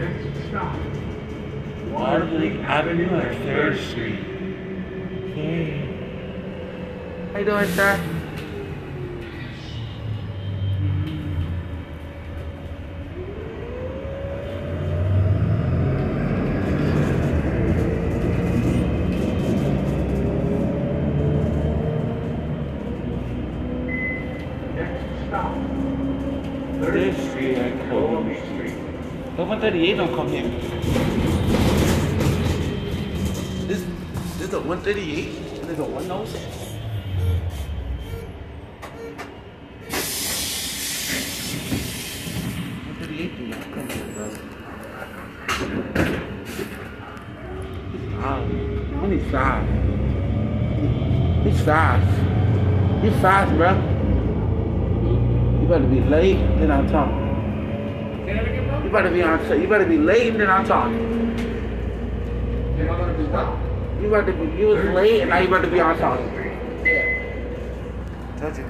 Next stop. Water Lake Avenue or Third Street. Okay. How you doing, sir? Next stop. Third Street and Columbia Columbia Street. But 138 don't come here. This this is a 138. There's a 106. One thirty-eight do not come here, bro. Wow. When he's fast. He's fast. He's fast, bro. You better be late, then I'm talking. Say that again, bro? You better be on. You better be late, and then I'm talking. You better be. You was late, and now you better be on talking. Yeah. Told you.